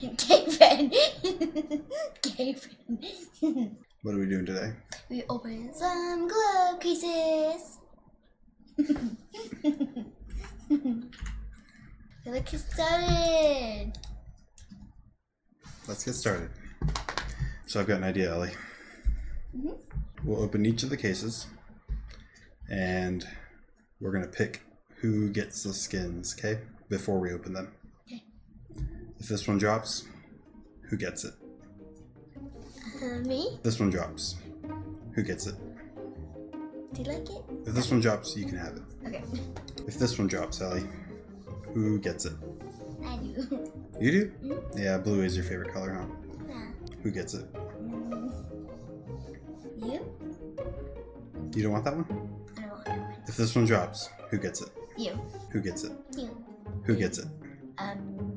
Gavin. Gavin. What are we doing today? we open some glove cases. Let's get started. Let's get started. So I've got an idea, Ellie. Mhm. We'll open each of the cases, and we're gonna pick who gets the skins. Okay, before we open them. If this one drops, who gets it? Uh, me? This one drops. Who gets it? Do you like it? If this one drops, you can have it. Okay. If this one drops, Ellie, who gets it? I do. You do? Mhm. Yeah, blue is your favorite color, huh? Yeah. Who gets it? Mm. You? You don't want that one? I don't want that one. If this one drops, who gets it? You. Who gets it? You. Who gets it? Um.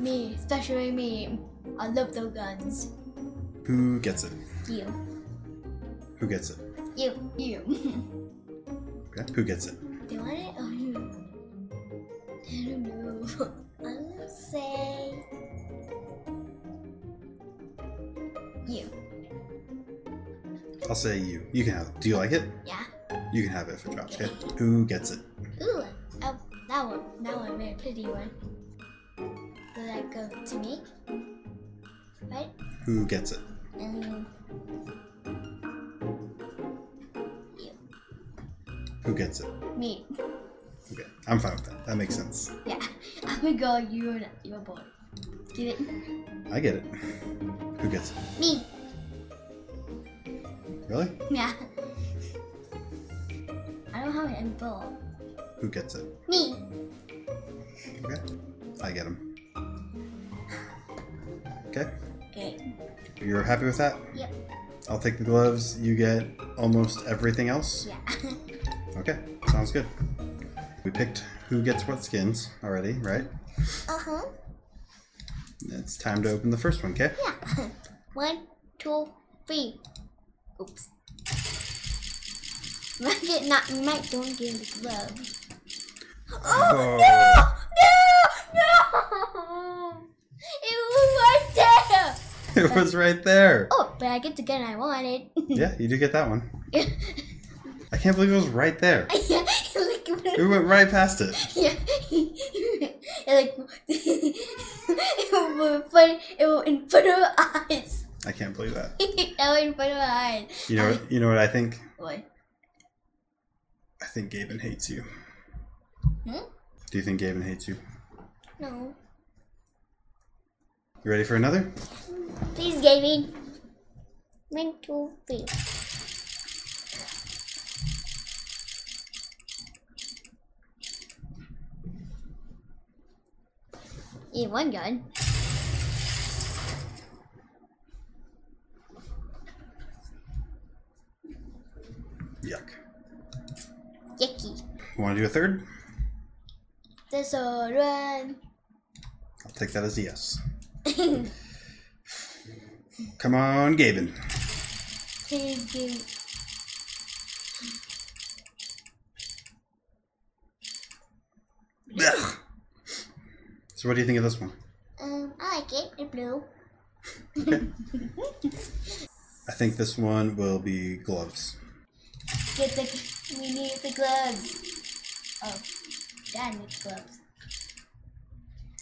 Me, especially me. I love those guns. Who gets it? You. Who gets it? You. You. Okay. Who gets it? Do you want it or oh, you? I don't know. I'm gonna say you. I'll say you. You can have it. Do you like it? Yeah. You can have it if it drops, okay? Who gets it? Ooh, oh, that one. That one, very pretty one. Go to me? Right? Who gets it? You. Who gets it? Me. Okay. I'm fine with that. That makes sense. Yeah. I'm gonna go you and your boy. Get it? I get it. Who gets it? Me. Really? Yeah. I don't have an info. Who gets it? Me. Okay. I get him. Okay. Okay. You're happy with that? Yep. I'll take the gloves. You get almost everything else? Yeah. Okay. Sounds good. We picked who gets what skins already, right? uh huh. It's time to open the first one, okay? Yeah. One, two, three. Oops. Might get not might don't give the glove. Oh. No! No! Was right It was right there. Oh, but I get the gun I wanted. Yeah, you do get that one. I can't believe it was right there. yeah, like, We went right past it. yeah, like it was in front, it was in front of our eyes. I can't believe that. it was in front of our eyes. You know what? You know what I think? What? I think Gaben hates you. Hmm? Do you think Gaben hates you? No. You ready for another? Please, Gavin. One, two, three. Yeah, one gun. Yuck. Yucky. You want to do a third? There's a run. I'll take that as a yes. Come on, Gaben. Please give. Ugh. So, what do you think of this one? Um, I like it. It's blue. Okay. I think this one will be gloves. Get the. We need the gloves. Oh, Dad needs gloves.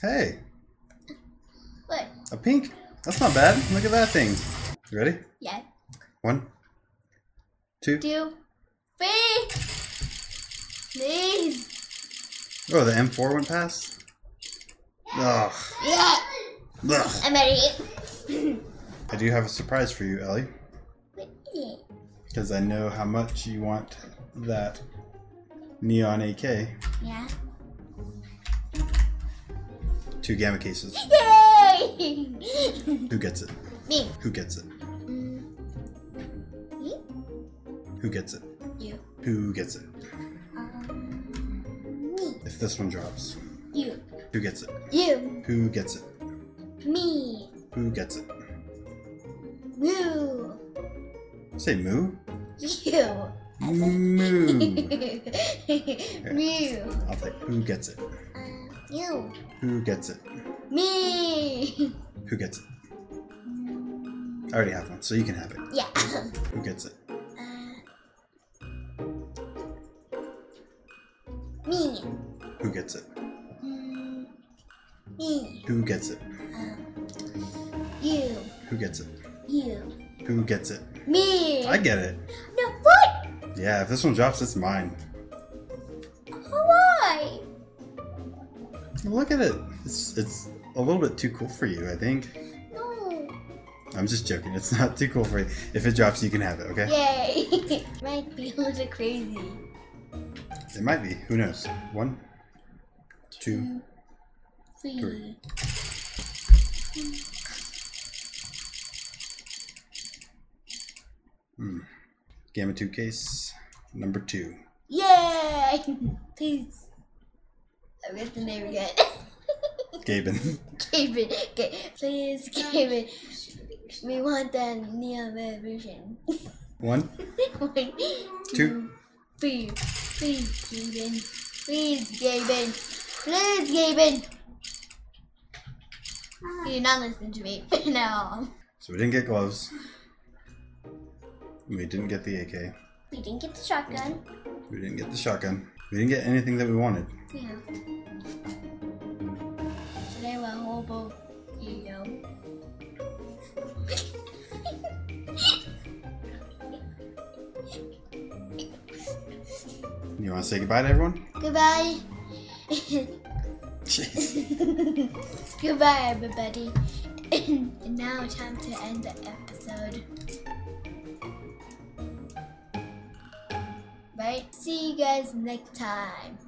Hey, What? a pink. That's not bad. Look at that thing. You ready? Yeah. One, two. Two, three. Please. Oh, the M4 went past? Ugh. Yeah. Ugh. I'm ready. I do have a surprise for you, Ellie, because I know how much you want that Neon AK. Yeah. Two gamma cases. Yay! Who gets it? Me. Who gets it? Mm. Me? Who gets it? You. Who gets it? Um, me. If this one drops, You. who gets it? You. Who gets it? Me. Who gets it? Moo. Say moo. You. Moo. Moo. I'll take who gets it. Um, you. Who gets it? Me. Who gets it? I already have one, so you can have it. Yeah. Who gets it? Uh, me. Who gets it? Mm, me. Who gets it? Um, you. Who gets it? You. Who gets it? Me. I get it. No, what? Yeah, if this one drops, it's mine. Why? Look at it. It's it's a little bit too cool for you, I think. No. I'm just joking. It's not too cool for you. If it drops, you can have it, okay? Yay. Might be a little crazy. It might be. Who knows? One, two. Three. Three. Hmm. Gamma 2 case number two. Yay! Please. I forget the name again. Gaben. Gaben. Okay. Please, Gaben. We want the Neo version. One, One, Two. three. Please, Gaben. Please, Gaben. Please, Gaben. You did not listen to me. no. So we didn't get gloves. We didn't get the AK. We didn't get the shotgun. We didn't get the shotgun. We didn't get anything that we wanted. Yeah. You want to say goodbye to everyone? Goodbye. Goodbye, everybody. and now time to end the episode. Right? See you guys next time.